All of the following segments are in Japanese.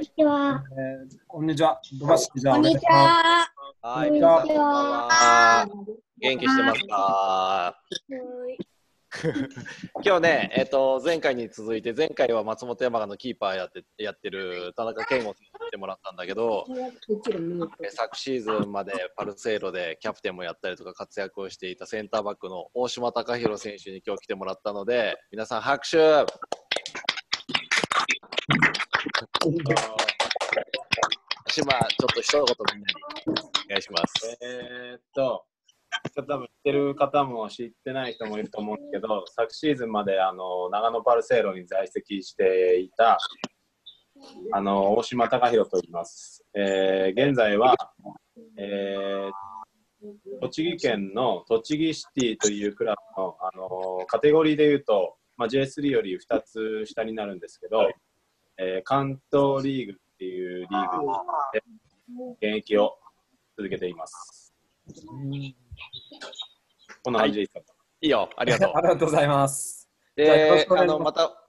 にちは。えーこんにちは。土橋じゃあこんにちは。はい、こんにちはこんばんは。元気してますか？今日ね、えっ、と、前回に続いて、前回は松本山雅のキーパーやってやってる田中健吾さんに来てもらったんだけど、え昨シーズンまでパルセイロでキャプテンもやったりとか活躍をしていたセンターバックの大島貴弘選手に今日来てもらったので、皆さん拍手島、ちょっと一言みんなにお願いします。えーっと、多分知ってる方も知ってない人もいると思うんですけど、昨シーズンまであの長野パルセイロに在籍していたあの大島貴弘と言います。えー現在は、えー栃木県の栃木シティというクラブのあのカテゴリーでいうと、まあ、J3 より2つ下になるんですけど、えー関東リーグっていうリーグで現役を続けています。こんな感じでいいですか、いいよ、ありがとうあ。りがとうございます。であのまた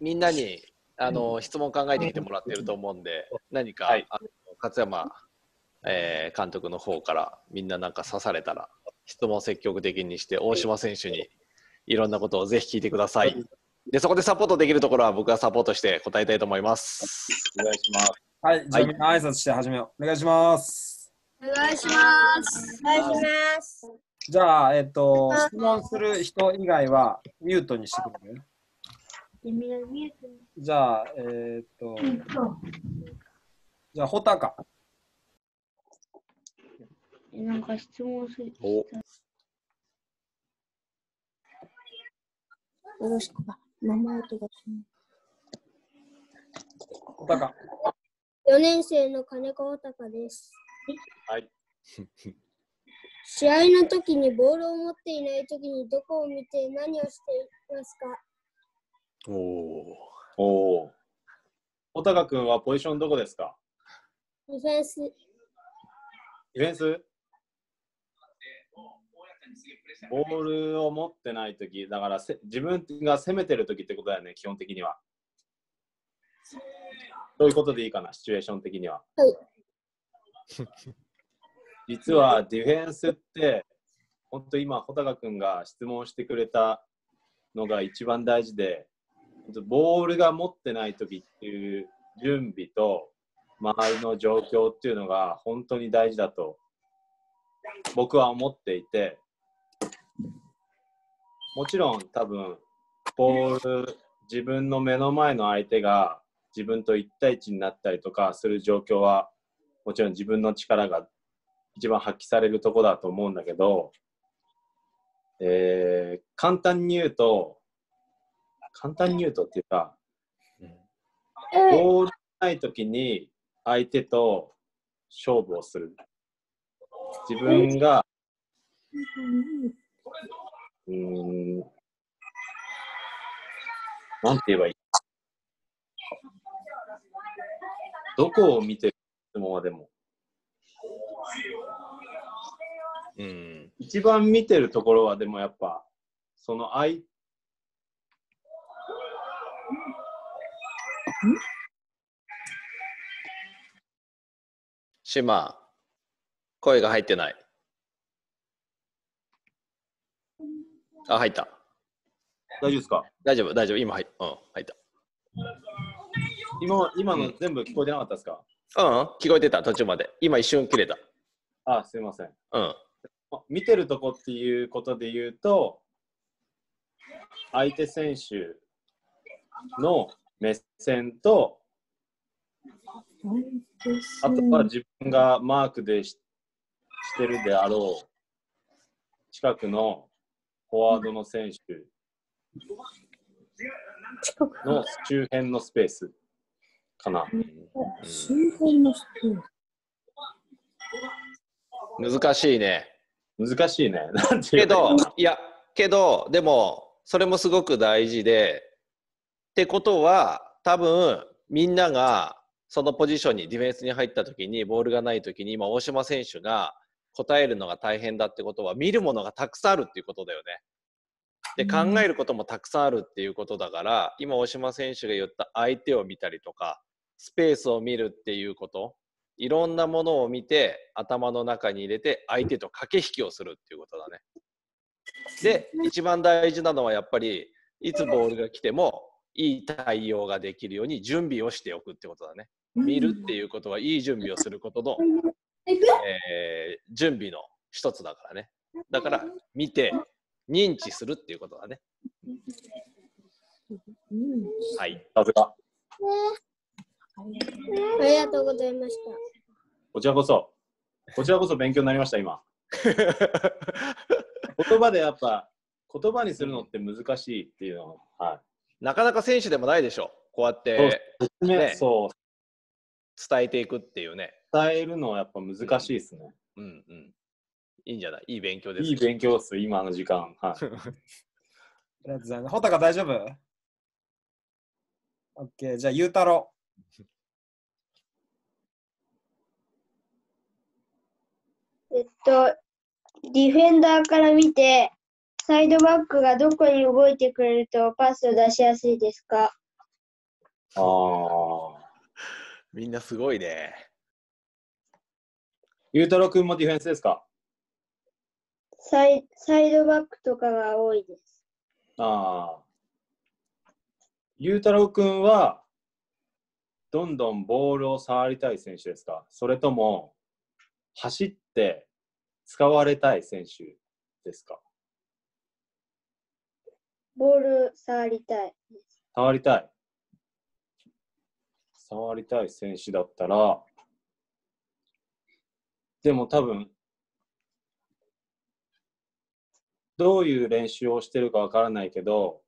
みんなにあの質問考えてきてもらってると思うんで、何か、はいあの勝山、えー監督の方からみんななんか刺されたら質問積極的にして大島選手にいろんなことをぜひ聞いてください。でそこでサポートできるところは僕がサポートして答えたいと思います。お願いします。はい、じゃあみんな挨拶して始めよう。お願いします。お願いします。お願いします。じゃあ、えっ、と、質問する人以外はミュートにしてくれる？じゃあ、えっ、と、じゃあ、ホタカ。なんか質問する。およろしくば。名前とかホタカ。4年生の金子隆です。はい。試合の時にボールを持っていない時にどこを見て何をしていますか？おおおお。小高君はポジションどこですか？ディフェンス、ディフェンス？ボールを持ってないとき、だからせ自分が攻めてるときってことだよね、基本的には。そういうことでいいかな、シチュエーション的には。はい 実はディフェンスって、本当今、穂高君が質問してくれたのが一番大事で、ボールが持ってないときっていう準備と周りの状況っていうのが本当に大事だと僕は思っていて、もちろん多分、ボール、自分の目の前の相手が自分と1対1になったりとかする状況は、もちろん自分の力が一番発揮されるとこだと思うんだけど、えー簡単に言うと、簡単に言うとっていうか、ボールないときに相手と勝負をする。自分が、うーん、なんて言えばいい？どこを見てる？質問はでも、うん。一番見てるところはでもやっぱ、その相島声が入ってない。あ入った。大丈夫ですか？大丈夫大丈夫今入っうん入った。今今の全部聞こえてなかったですか、うん、聞こえてた、途中まで。今一瞬切れた。あ、すいません。うん。あ見てるとこっていうことで言うと、相手選手の目線と、あとは自分がマークでししてるであろう近くのフォワードの選手の周辺のスペースかな。周辺のスペース難しいね。難しいね。なんていけど、いや、けど、でも、それもすごく大事で、ってことは、多分みんながそのポジションにディフェンスに入った時にボールがない時に今大島選手が答えるのが大変だってことは見るものがたくさんあるっていうことだよね。で考えることもたくさんあるっていうことだから今大島選手が言った相手を見たりとかスペースを見るっていうこと、いろんなものを見て、頭の中に入れて、相手と駆け引きをするっていうことだね。で、一番大事なのはやっぱり、いつボールが来ても、いい対応ができるように準備をしておくってことだね。見るっていうことはいい準備をすることの、えー準備の一つだからね。だから、見て、認知するっていうことだね。はい。さすが。ありがとうございました。こちらこそ、こちらこそ勉強になりました、今。言葉でやっぱ、言葉にするのって難しいっていうのは、はい。なかなか選手でもないでしょ。こうやってねねそう、伝えていくっていうね。伝えるのはやっぱ難しいですね。うんうん。いいんじゃない？いい勉強です。いい勉強っす、今の時間。はい。ありがとうございます。ホタカ大丈夫 ?OK。じゃあ、ゆうたろえっと、ディフェンダーから見て、サイドバックがどこに動いてくれるとパスを出しやすいですか？ああ。みんなすごいね。ゆうたろうくんもディフェンスですか？サイサイドバックとかが多いです。ああ。ゆうたろうくんは、どんどんボールを触りたい選手ですか？それとも、走って使われたい選手ですか？ボール触りたい。触りたい。触りたい選手だったら、でも多分、どういう練習をしてるかわからないけど、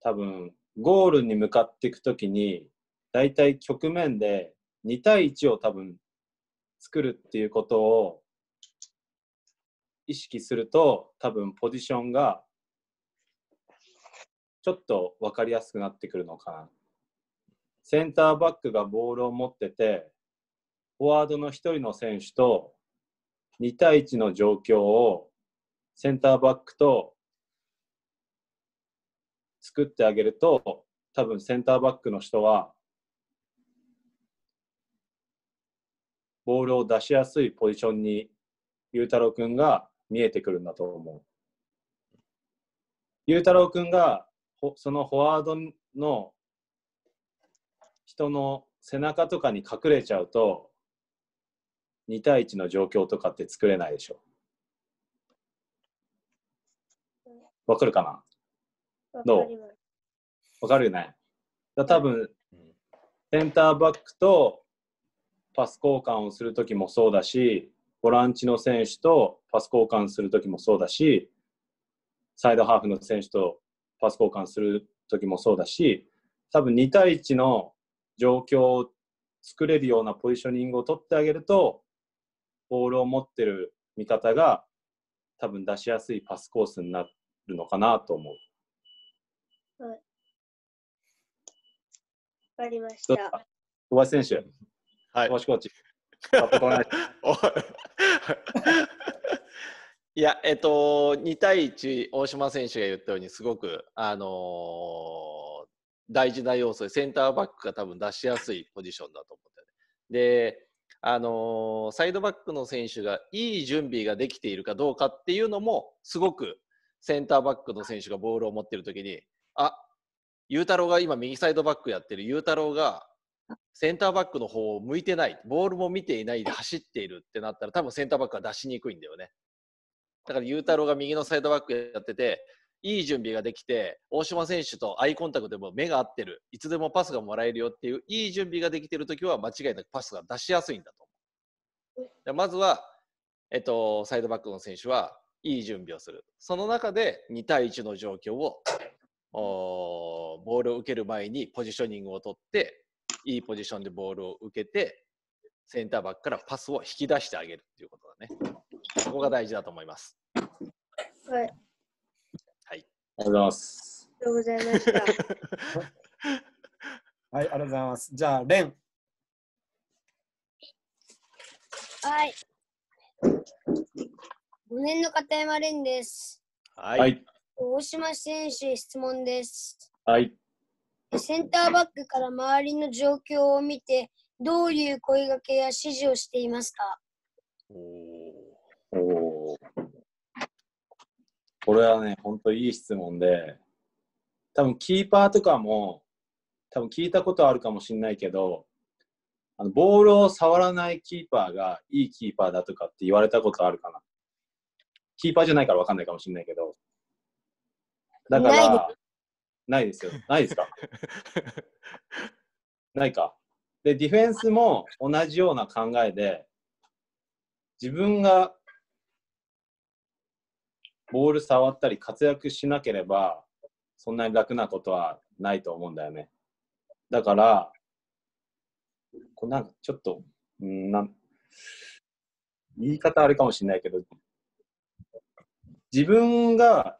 多分、ゴールに向かっていくときに、だいたい局面で2対1を多分作るっていうことを意識すると、多分ポジションがちょっと分かりやすくなってくるのかな。センターバックがボールを持ってて、フォワードの1人の選手と2対1の状況をセンターバックと作ってあげると、多分センターバックの人はボールを出しやすいポジションにゆうたろうくんが見えてくるんだと思う。ゆうたろうくんがそのフォワードの人の背中とかに隠れちゃうと2対1の状況とかって作れないでしょ。わかるかな？どう？わかるよね？だ多分うんセンターバックとパス交換をするときもそうだし、ボランチの選手とパス交換するときもそうだし、サイドハーフの選手とパス交換するときもそうだし、多分2対1の状況を作れるようなポジショニングを取ってあげると、ボールを持ってる味方が多分出しやすいパスコースになるのかなと思う。わかりました。小林選手、はい小。林コーチ、い や、えっと、2対1、大島選手が言ったように、すごく、あのー大事な要素で、センターバックが多分出しやすいポジションだと思って、で、あのサイドバックの選手がいい準備ができているかどうかっていうのも、すごくセンターバックの選手がボールを持っているときに、あゆうたろうが今、右サイドバックやってるゆうたろうが、センターバックの方を向いてない、ボールも見ていないで走っているってなったら、多分センターバックは出しにくいんだよね。だから、ゆうたろうが右のサイドバックやってて、いい準備ができて、大島選手とアイコンタクトでも目が合ってる、いつでもパスがもらえるよっていう、いい準備ができてるときは、間違いなくパスが出しやすいんだと。まずは、えっと、サイドバックの選手はいい準備をする。その中で2対1の状況を、ボールを受ける前にポジショニングを取って、いいポジションでボールを受けて、センターバックからパスを引き出してあげるっていうことだね。そこが大事だと思います。はい。はい。ありがとうございます。ありがとうございました。はい、ありがとうございます。じゃあ、レン。はい。5年の片山蓮です。はい。はい。大島選手へ質問です。はい。センターバックから周りの状況を見て、どういう声掛けや指示をしていますか？おおーこれはね、本当いい質問で、多分キーパーとかも、多分聞いたことあるかもしれないけど、あのボールを触らないキーパーがいいキーパーだとかって言われたことあるかな。キーパーじゃないから分かんないかもしれないけど。だから、ないですよ。ないですか？ないか。で、ディフェンスも同じような考えで、自分がボール触ったり活躍しなければ、そんなに楽なことはないと思うんだよね。だから、これなんかちょっと、んなん言い方あれかもしれないけど、自分が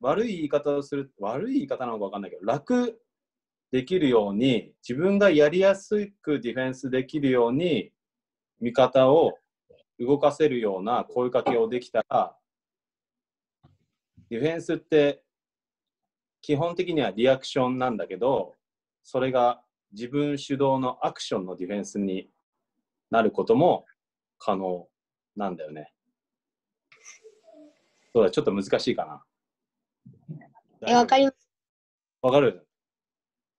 悪い言い方をする、悪い言い方なのか分かんないけど、楽できるように、自分がやりやすくディフェンスできるように、味方を動かせるような声かけをできたら、ディフェンスって基本的にはリアクションなんだけど、それが自分主導のアクションのディフェンスになることも可能なんだよね。そうだ、ちょっと難しいかな。え、わかります。わかる？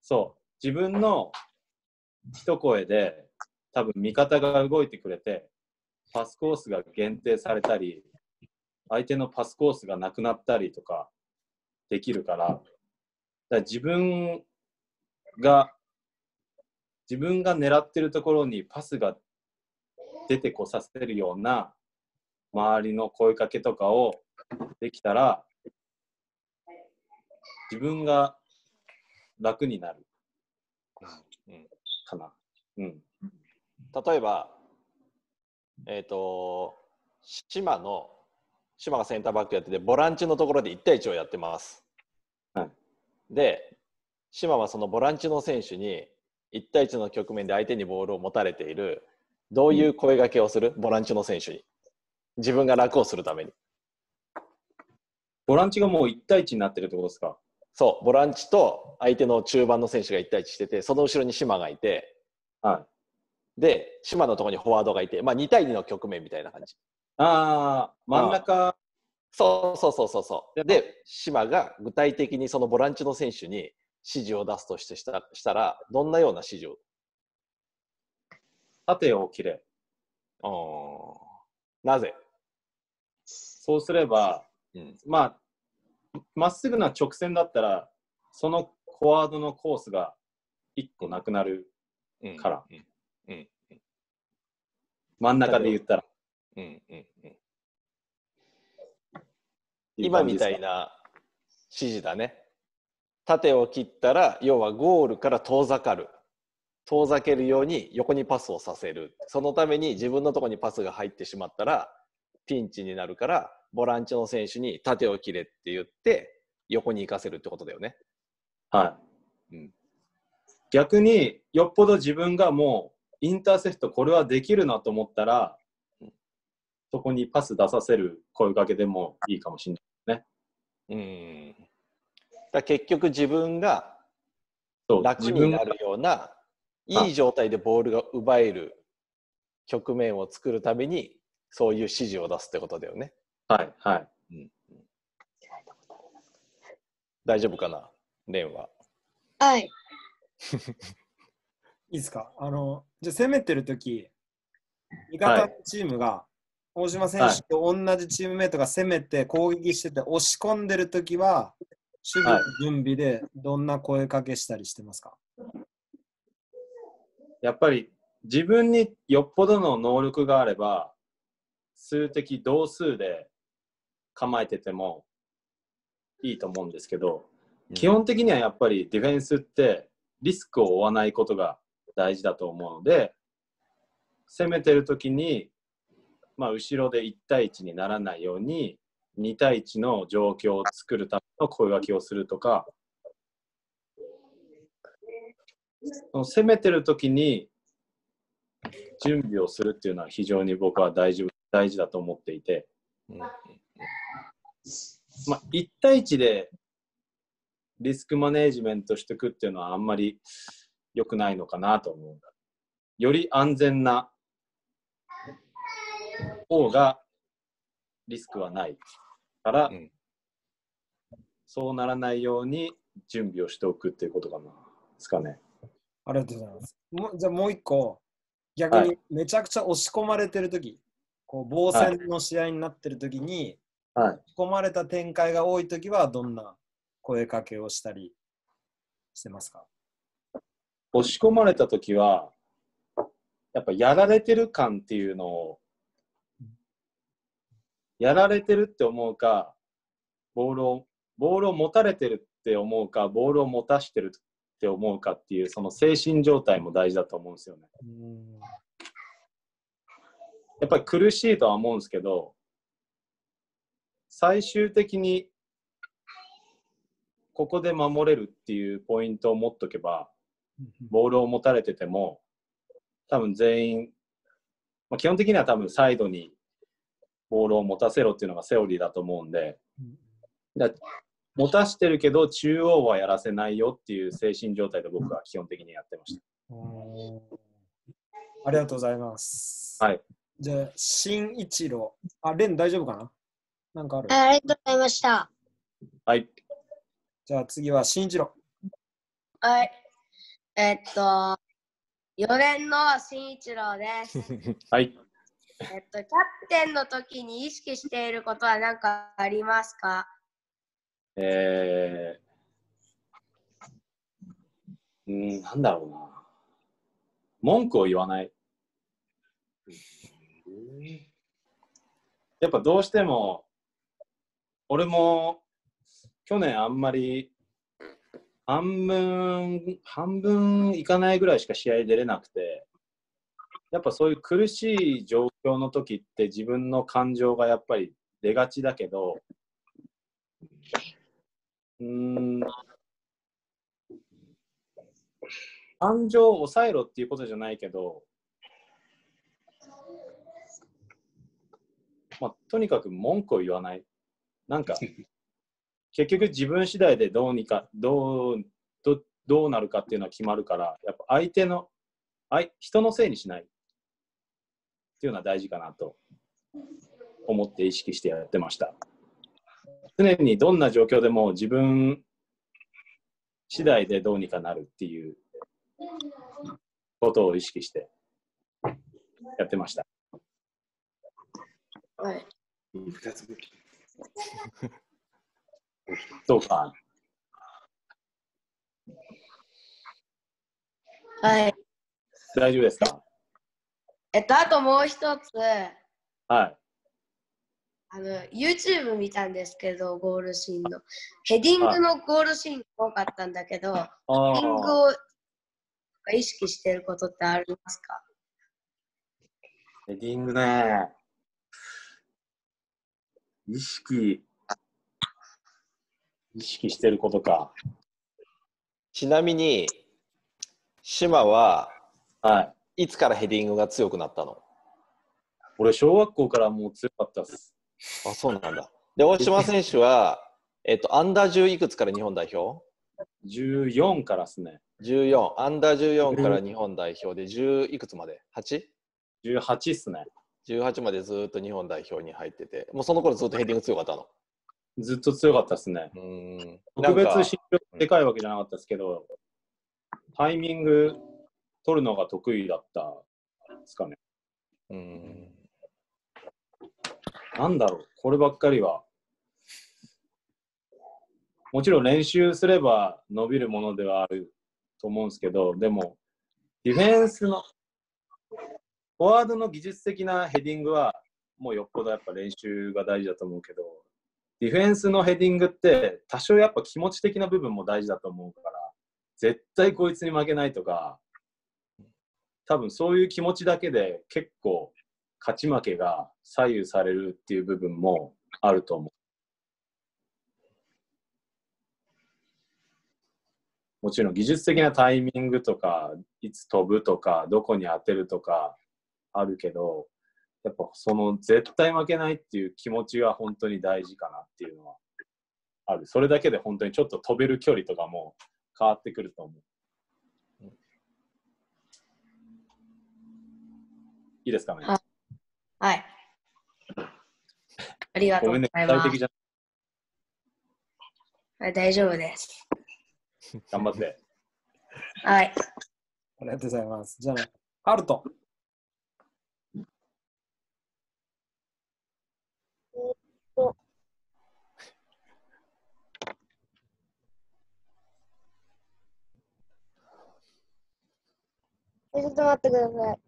そう。自分の一声で多分味方が動いてくれて、パスコースが限定されたり、相手のパスコースがなくなったりとかできるから、だから自分が、自分が狙ってるところにパスが出てこさせるような周りの声かけとかをできたら、自分が楽になるうんかな。うん。例えば、えっ、と、島の、島がセンターバックやってて、ボランチのところで1対1をやってます。はいで、島はそのボランチの選手に、1対1の局面で相手にボールを持たれている、どういう声掛けをする、ボランチの選手に。自分が楽をするために。ボランチがもう1対1になってるってことですか？そう、ボランチと相手の中盤の選手が1対1してて、その後ろに島がいて、はい。で、島のところにフォワードがいて、まあ2対2の局面みたいな感じ。ああ、真ん中、そうそうそうそうそう。で、島が具体的にそのボランチの選手に指示を出すとしてしたしたら、どんなような指示を？縦を切れ。うーんなぜ、そうすれば、うんまあ、まっすぐな直線だったら、そのフォワードのコースが1個なくなる。うんからうんうん真ん中で言ったら。うんうんうんってう今みたいな指示だね。縦を切ったら、要はゴールから遠ざかる。遠ざけるように横にパスをさせる。そのために自分のところにパスが入ってしまったら、ピンチになるから、ボランチの選手に縦を切れって言って、横に行かせるってことだよね。はい。うん逆によっぽど自分がもうインターセプトこれはできるなと思ったら、うんそこにパス出させる声かけでもいいかもしれない。うん。だ結局自分がそう楽になるような、いい状態でボールが奪える局面を作るために、そういう指示を出すってことだよね。はいはい。大丈夫かな？レンは。はい。いいですか？あの、じゃあ攻めてるとき、味方のチームが、大島選手と同じチームメイトが攻めて攻撃してて押し込んでるときは、守備の準備でどんな声かけしたりしてますか、やっぱり自分によっぽどの能力があれば、数的同数で構えててもいいと思うんですけど、基本的にはやっぱりディフェンスってリスクを負わないことが大事だと思うので、攻めてるときに、まあ、後ろで1対1にならないように、2対1の状況を作るための声掛けをするとか、攻めてるときに準備をするっていうのは非常に僕は大事大事だと思っていて、まあ、1対1でリスクマネージメントしていくっていうのはあんまり良くないのかなと思う。より安全な方がリスクはないから、うんそうならないように準備をしておくっていうことかな。ですかね。ありがとうございます。もうじゃあもう一個、逆はにめちゃくちゃ押し込まれてるとき、こう防戦の試合になってるときに、はい。押し込まれた展開が多いときは、どんな声かけをしたりしてますか？押し込まれたときは、やっぱやられてる感っていうのを、やられてるって思うか、ボールを、ボールを持たれてるって思うか、ボールを持たしてるって思うかっていう、その精神状態も大事だと思うんですよね。うんやっぱり苦しいとは思うんですけど、最終的にここで守れるっていうポイントを持っとけば、ボールを持たれてても、多分全員、まあ、基本的には多分サイドにボールを持たせろっていうのがセオリーだと思うんで、だ持たしてるけど中央はやらせないよっていう精神状態で僕は基本的にやってましうんありがとうございます。はい。じゃあ、新一郎。あ、レン大丈夫かな？なんかある？はい、ありがとうございました。た。はい。じゃあ次は新一郎。はい。えっと、4年の新一郎です。はい。えっと、キャプテンの時に意識していることは何かありますか？えー、うーん、なんだろうな。文句を言わない。やっぱどうしても、俺も去年あんまり半分、半分いかないぐらいしか試合出れなくて、やっぱそういう苦しい状況の時って自分の感情がやっぱり出がちだけど、うーん感情を抑えろっていうことじゃないけど、まあ、とにかく文句を言わない。なんか、結局自分次第でどうにか、どう、どどうなるかっていうのは決まるから、やっぱ相手の、あい人のせいにしないっていうのは大事かなと思って意識してやってました。常にどんな状況でも自分次第でどうにかなるっていうことを意識してやってました。はい。どうか。はい。大丈夫ですか？えっと、あともう一つ、はい。あの、YouTube 見たんですけど、ゴールシーンの。ヘディングのゴールシーンが多かったんだけど、ヘあディングあ、を意識してることってありますか？ヘディングね。意識、意識してることか。ちなみに、島ははい。いつからヘディングが強くなったの？俺、小学校からもう強かったっす。あ、そうなんだ。で、大島選手は、えっと、アンダー10いくつから日本代表？14からっすね。14、アンダー14から日本代表で10いくつまで ?8?18 18っすね。までずっと日本代表に入ってて、もうその頃ずっとヘディング強かったの？ずっと強かったっすね。特別身長でかいわけじゃなかったですけど、タイミング取るのが得意だったですかね。うーん。なんだろう、こればっかりは。もちろん練習すれば伸びるものではあると思うんですけど、でも、ディフェンスの、フォワードの技術的なヘディングは、もうよっぽどやっぱ練習が大事だと思うけど、ディフェンスのヘディングって、多少やっぱ気持ち的な部分も大事だと思うから、絶対こいつに負けないとか、多分そういう気持ちだけで結構勝ち負けが左右されるっていう部分もあると思う。もちろん技術的なタイミングとか、いつ飛ぶとか、どこに当てるとかあるけど、やっぱその絶対負けないっていう気持ちが本当に大事かなっていうのはある。それだけで本当にちょっと飛べる距離とかも変わってくると思う。いいですかね？はいはい。ありがとうございます。具体的じゃはい、大丈夫です。頑張って。はい。ありがとうございます。じゃあ、ハルト。ちょっと待ってください。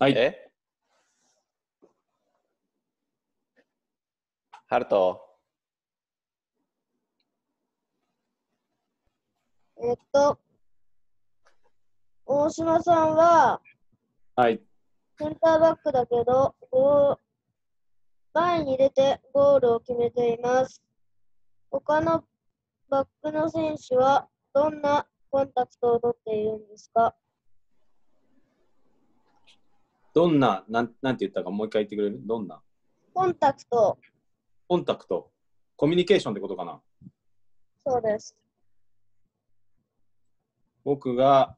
はい。え？ハルトえっと、大島さんははい。センターバックだけど、ゴー前に出てゴールを決めています。他のバックの選手はどんなコンタクトを取っているんですか？どんな、なんなんて言ったかもう一回言ってくれる？どんな？コンタクト、コンタクト、コミュニケーションってことかな？そうです。僕が、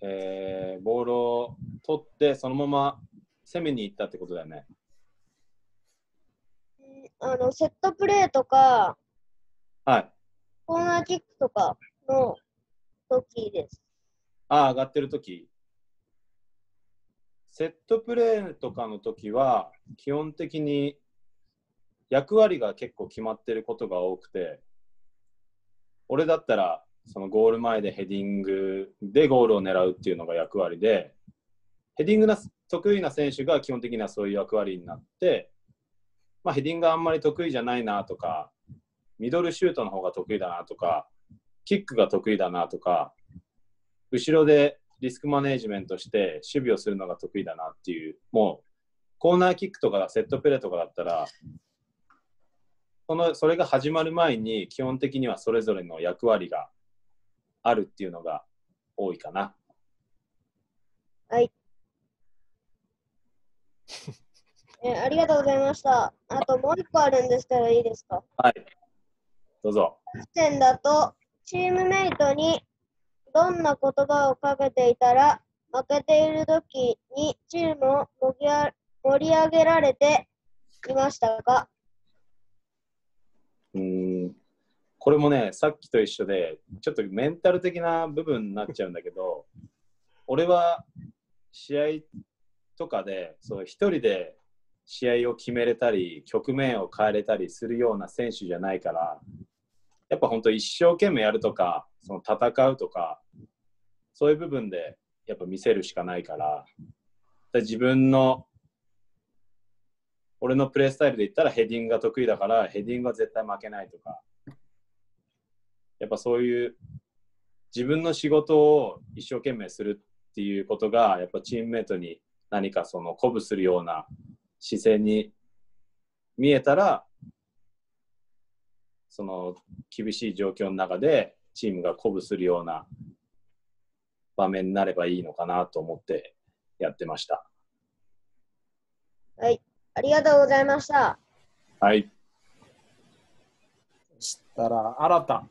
えーボールを取って、そのまま攻めに行ったってことだよね。うんあの、セットプレーとか、はい。コーナーキックとかの時です。ああ、上がってる時セットプレーとかの時は、基本的に役割が結構決まってることが多くて、俺だったら、そのゴール前でヘディングでゴールを狙うっていうのが役割で、ヘディングが得意な選手が基本的にはそういう役割になって、まあ、ヘディングがあんまり得意じゃないなとか、ミドルシュートの方が得意だなとか、キックが得意だなとか、後ろでリスクマネージメントして守備をするのが得意だなっていう、もうコーナーキックとかセットプレーとかだったら、そのそれが始まる前に基本的にはそれぞれの役割があるっていうのが多いかな。えありがとうございました。あともう一個あるんですけどいいですか？はい。どうぞ。だと、チームメイトにどんな言葉をかけていたら、負けている時にチームを盛り上げられていましたか？うん。これもね、さっきと一緒で、ちょっとメンタル的な部分になっちゃうんだけど、俺は試合とかで、そう一人で試合を決めれたり、局面を変えれたりするような選手じゃないから、やっぱ本当一生懸命やるとか、その戦うとか、そういう部分でやっぱ見せるしかないから、で自分の俺のプレースタイルで言ったらヘディングが得意だからヘディングは絶対負けないとかやっぱそういう自分の仕事を一生懸命するっていうことがやっぱチームメイトに何かその鼓舞するような視線に見えたらその厳しい状況の中でチームが鼓舞するような場面になればいいのかなと思ってやってました。はい、ありがとうございました。はい。そしたら、新た。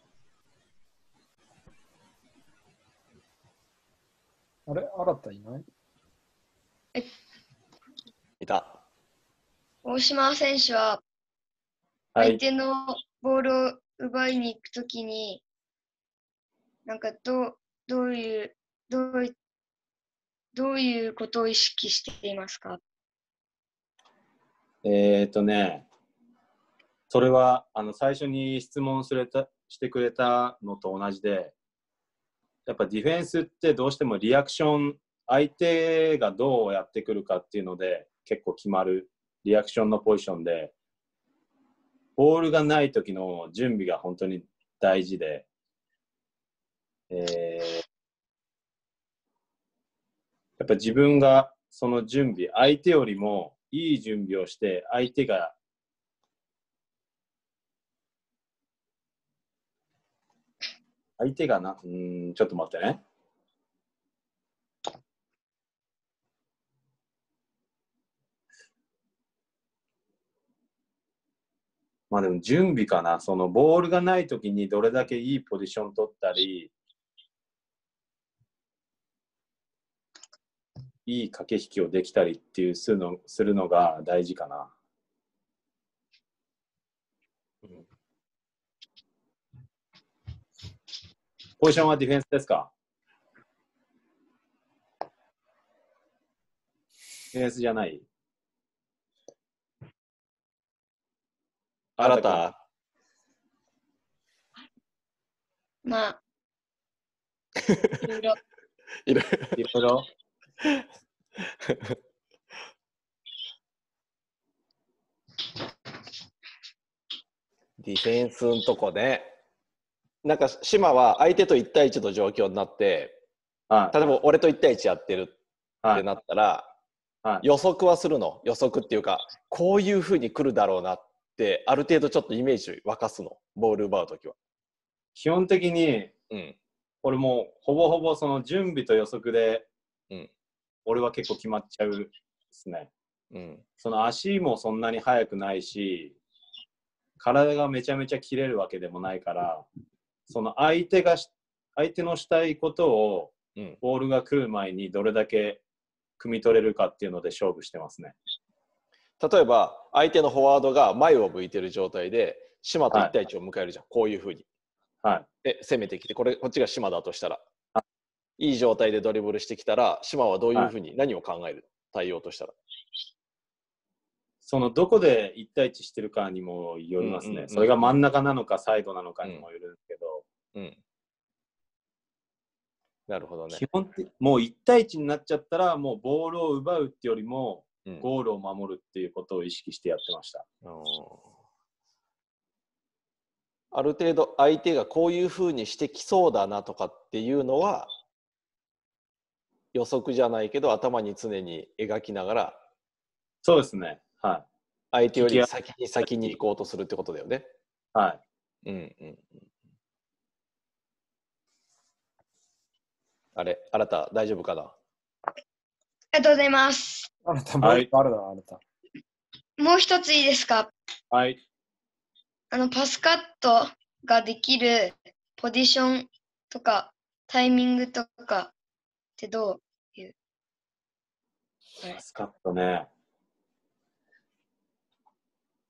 あれ？新たいないいた。大島選手ははい。相手のボールを奪いに行くときに、なんかどうどういうどういどういうことを意識していますか？えっ、とね、それはあの最初に質問すれたしてくれたのと同じで、やっぱディフェンスってどうしてもリアクション、相手がどうやってくるかっていうので結構決まるリアクションのポジションで、ボールがない時の準備が本当に大事で、えーやっぱ自分がその準備、相手よりもいい準備をして、相手が相手がな、うん、ちょっと待ってね。まあでも準備かな。そのボールがないときにどれだけいいポジション取ったり、いい駆け引きをできたりっていうするのするのが大事かな。ポジションはディフェンスですか？ディフェンスじゃない？あなた、まあ、いろいろ。いろいろ。ディフェンスのとこね。なんか、島は相手と1対1の状況になって、はい。例えば俺と1対1やってるってはいなったら、はい。予測はするの。予測っていうか、こういうふうに来るだろうなって、ある程度ちょっとイメージ沸かすの。ボール奪うときは。基本的にうん。俺もうほぼほぼその準備と予測で、うん俺は結構決まっちゃうですね。うん。その足もそんなに速くないし、体がめちゃめちゃ切れるわけでもないから、その相手がし、相手のしたいことをうん。ボールが来る前にどれだけ汲み取れるかっていうので勝負してますね。例えば、相手のフォワードが前を向いてる状態で、島と1対1を迎えるじゃん。こういうふうに。はい。で、攻めてきて、これ、こっちが島だとしたら、いい状態でドリブルしてきたら、島はどういうふうに、何を考える？対応としたら。そのどこで1対1してるかにもよりますね。うんうんうんそれが真ん中なのかサイドなのかにもよるんですけど、うん。なるほどね。基本的もう1対1になっちゃったら、もうボールを奪うってよりも、うんゴールを守るっていうことを意識してやってました。うんある程度相手がこういうふうにしてきそうだなとかっていうのは予測じゃないけど頭に常に描きながらそうですね。は相手より先に先に行こうとするってことだよね。い。はい。うんうんうん。あれ、あなた大丈夫かな？ありがとうございます。あなた、もう一個あるな、あなた。もう一ついいですか？はい。あの、パスカットができるポジションとか、タイミングとかってどういう？パスカットね。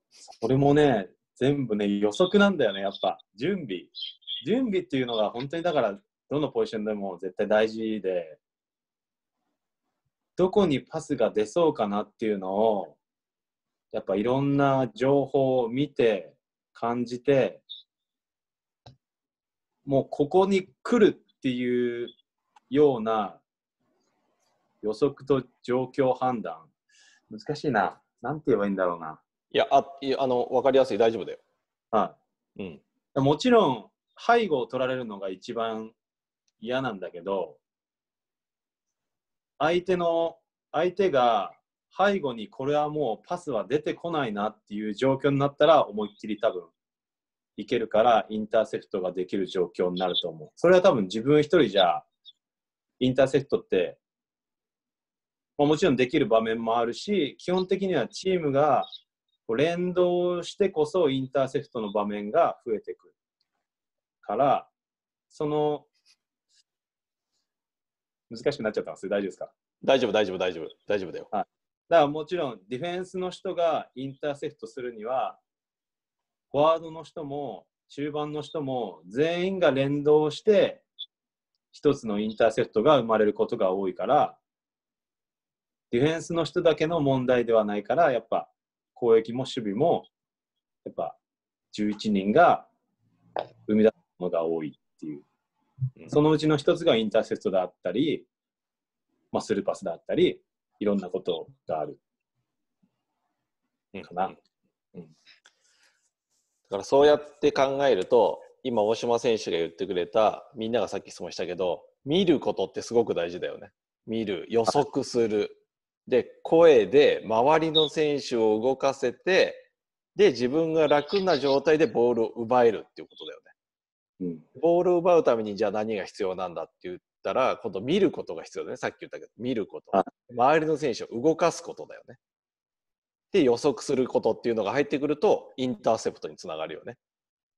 それもね、全部ね、予測なんだよね、やっぱ。準備。準備っていうのが本当にだから、どのポジションでも絶対大事で、どこにパスが出そうかなっていうのを、やっぱいろんな情報を見て、感じて、もうここに来るっていうような予測と状況判断。難しいな。なんて言えばいいんだろうな。いや、あいやあの分かりやすい、大丈夫だよ。はうん。い。もちろん、背後を取られるのが一番嫌なんだけど、相手の、相手が背後にこれはもうパスは出てこないなっていう状況になったら、思いっきり多分いけるから、インターセプトができる状況になると思う。それは多分自分一人じゃ、インターセプトって、まあもちろんできる場面もあるし、基本的にはチームが連動してこそインターセプトの場面が増えてくるから、その、難しくなっちゃったんですよ。大丈夫ですか？大丈夫、大丈夫、大丈夫、大丈夫だよ。だからもちろんディフェンスの人がインターセプトするには、フォワードの人も中盤の人も全員が連動して一つのインターセプトが生まれることが多いから、ディフェンスの人だけの問題ではないから、やっぱ攻撃も守備も、やっぱ11人が生み出すものが多いっていう。うんそのうちの一つがインターセプトだったり、まあ、スルーパスだったり、いろんなことがある。うんかなうんだからそうやって考えると、今、大島選手が言ってくれた、みんながさっき質問したけど、見ることってすごく大事だよね。見る、予測する。で、声で周りの選手を動かせて、で、自分が楽な状態でボールを奪えるっていうことだよね。うん。ボールを奪うためにじゃあ何が必要なんだって言ったら、今度見ることが必要だね。さっき言ったけど、見ることあ。周りの選手を動かすことだよね。で予測することっていうのが入ってくるとインターセプトにつながるよね。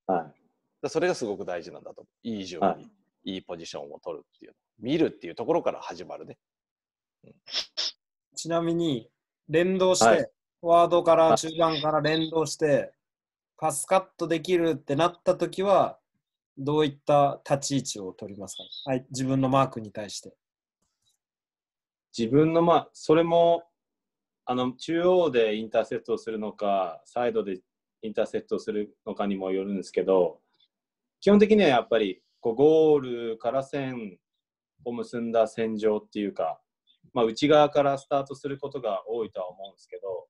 はい。だそれがすごく大事なんだと思う。いい準備、はいい、いポジションを取るっていう。見るっていうところから始まるね。ちなみに、連動して、はいフォワードから中盤から連動して、パスカットできるってなったときは、どういった立ち位置を取りますか、はい、自分のマークに対して。自分のまあそれもあの中央でインターセプトするのかサイドでインターセプトするのかにもよるんですけど基本的にはやっぱりこうゴールから線を結んだ線上っていうか、まあ、内側からスタートすることが多いとは思うんですけど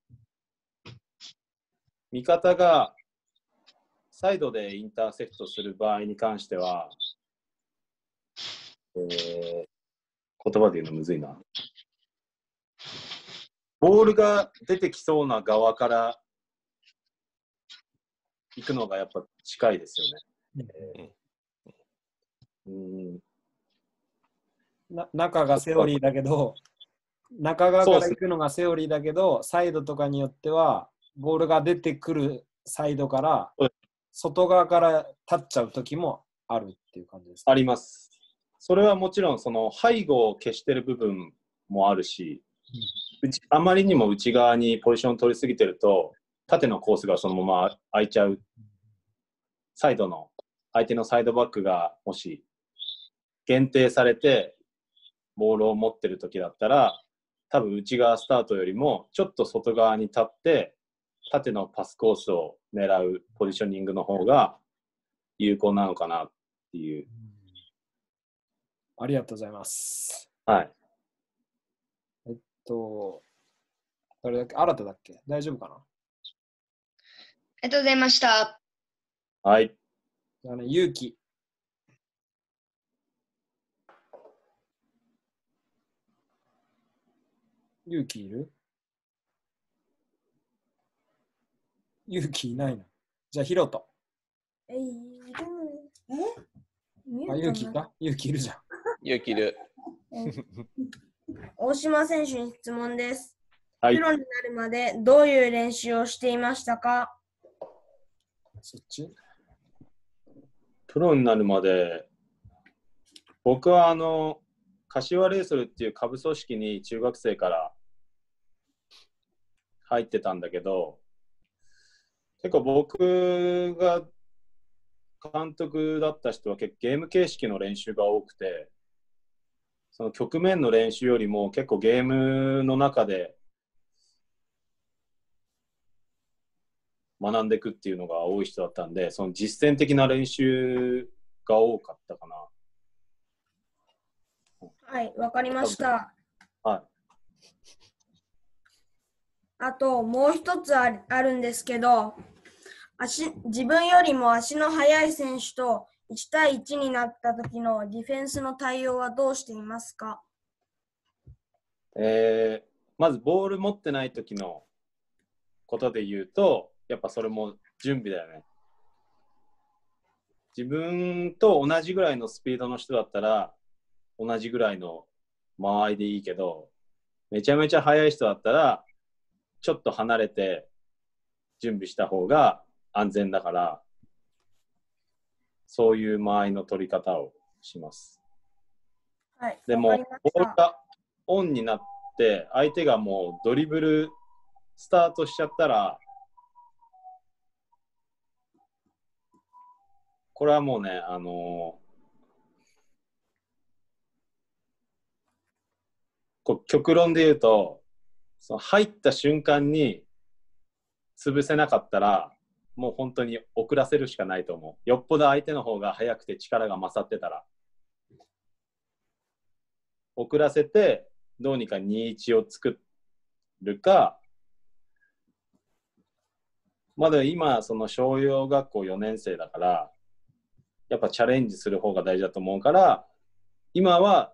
味方がサイドでインターセプトする場合に関しては、えー言葉で言うのむずいな。ボールが出てきそうな側から行くのがやっぱ近いですよね。うん、な中がセオリーだけど、中側から行くのがセオリーだけど、サイドとかによっては、ボールが出てくるサイドから、外側から立っちゃう時もあるっていう感じですか？あります。それはもちろんその背後を消してる部分もあるし、うちあまりにも内側にポジション取りすぎてると、縦のコースがそのまま空いちゃう。サイドの、相手のサイドバックがもし限定されて、ボールを持ってる時だったら、多分内側スタートよりもちょっと外側に立って、縦のパスコースを狙うポジショニングの方が有効なのかなっていう。ありがとうございます。はい。と、誰だっけ新ただっけ？大丈夫かな？ありがとうございました。はい。じゃあね、勇気。勇気いる？勇気いないな。じゃあ、ヒロト。え、いるえ？あ、勇気か勇気いるじゃん。勇気いる。大島選手に質問です。はいプロになるまでどういう練習をしていましたか？そっち？プロになるまで、僕はあの、柏レイソルっていう下部組織に中学生から入ってたんだけど、結構僕が監督だった人は結構ゲーム形式の練習が多くて、その局面の練習よりも結構ゲームの中で学んでいくっていうのが多い人だったんで、その実践的な練習が多かったかな。はい、わかりました。はい。あと、もう一つあるあるんですけど、足自分よりも足の速い選手と1対1になった時のディフェンスの対応はどうしていますか？えーまずボール持ってない時のことで言うと、やっぱそれも準備だよね。自分と同じぐらいのスピードの人だったら、同じぐらいの間合いでいいけど、めちゃめちゃ速い人だったら、ちょっと離れて準備した方が安全だから、そういう間合いの取り方をします。はい、でも、ボールがオンになって、相手がもうドリブルスタートしちゃったら、これはもうね、あのー極論で言うと、その入った瞬間に潰せなかったら、もう本当に遅らせるしかないと思う。よっぽど相手の方が速くて力が勝ってたら。遅らせて、どうにか2-1を作るか、まだ今、その商用学校4年生だから、やっぱチャレンジする方が大事だと思うから、今は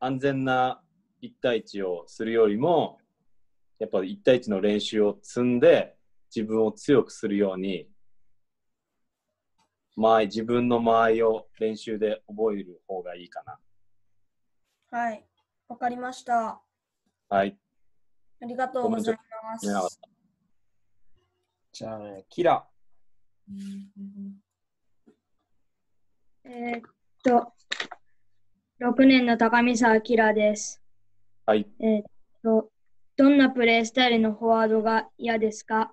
安全な1対1をするよりも、やっぱ1対1の練習を積んで、自分を強くするように、間合い自分の間合いを練習で覚える方がいいかな。はい、わかりました。はい。ありがとうございます。じゃあね、キラ。えーっと、6年の高見沢明です。はい。えーっと、どんなプレースタイルのフォワードが嫌ですか？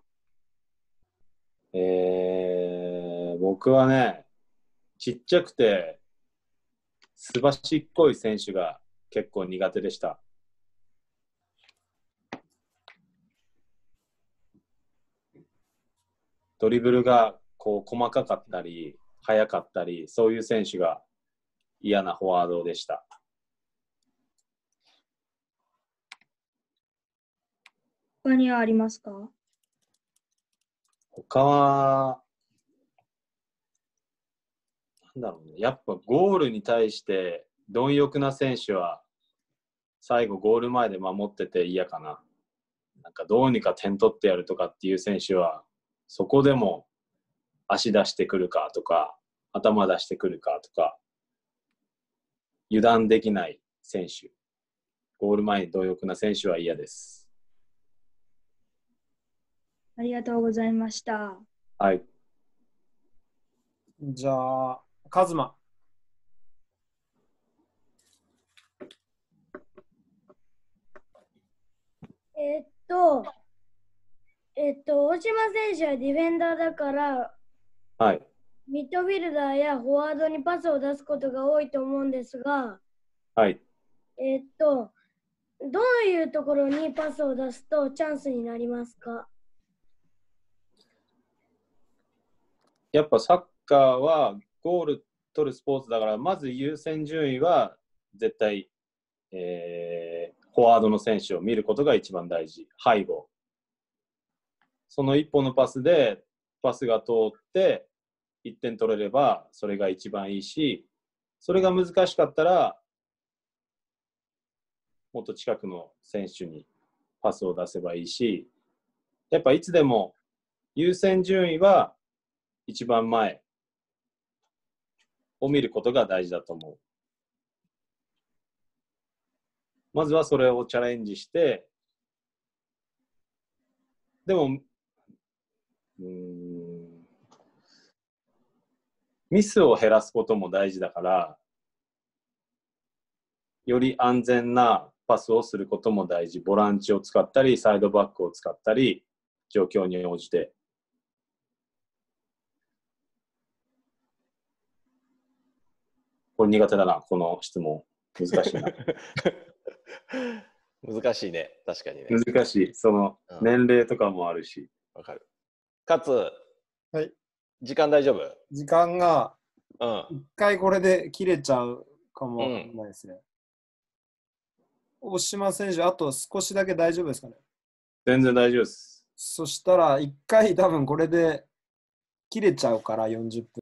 えー、僕はね、ちっちゃくて、すばしっこい選手が結構苦手でした。ドリブルがこう細かかったり、速かったり、そういう選手が嫌なフォワードでした。他にはありますか？他は、なんだろうね、やっぱゴールに対して貪欲な選手は、最後ゴール前で守ってて嫌かな。なんかどうにか点取ってやるとかっていう選手は、そこでも足出してくるかとか、頭出してくるかとか、油断できない選手。ゴール前に貪欲な選手は嫌です。ありがとうございました。はい。じゃあ、カズマ。えっと、えっと、大島選手はディフェンダーだから、はい。ミッドフィルダーやフォワードにパスを出すことが多いと思うんですが、はい。えっと、どういうところにパスを出すとチャンスになりますか？やっぱサッカーはゴール取るスポーツだから、まず優先順位は絶対、えーフォワードの選手を見ることが一番大事。背後。その一本のパスでパスが通って1点取れればそれが一番いいし、それが難しかったら、もっと近くの選手にパスを出せばいいし、やっぱいつでも優先順位は一番前を見ることが大事だと思う。まずはそれをチャレンジして、でも、うん、ミスを減らすことも大事だから、より安全なパスをすることも大事。ボランチを使ったり、サイドバックを使ったり、状況に応じて。これ苦手だな、この質問。難しいな。難しいね、確かにね。難しい。そのうん年齢とかもあるし。わかる。かつ、はい。時間大丈夫？時間がうん。一回これで切れちゃうかもわかんないですね。大島選手、あと少しだけ大丈夫ですかね？全然大丈夫です。そしたら、一回多分これで切れちゃうから40分。